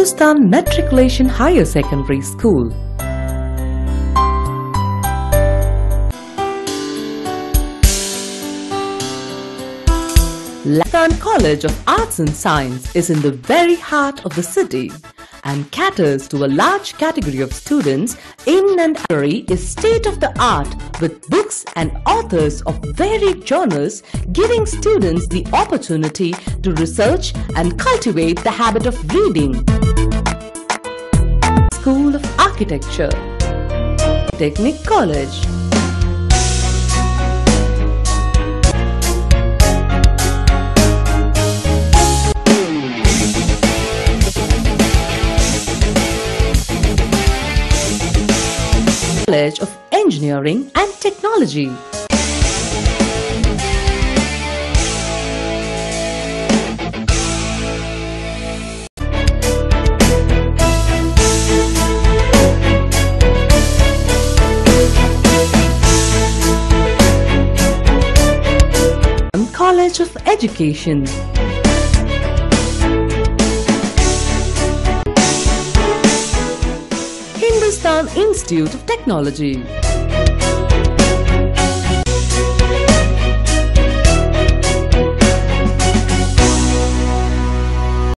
Hindusthan Matriculation Higher Secondary School. Lakan College of Arts and Science is in the very heart of the city and caters to a large category of students in and library is state of the art with books and authors of varied genres giving students the opportunity to research and cultivate the habit of reading. School of Architecture Technic College College of Engineering and Technology. College of Education. Institute of Technology.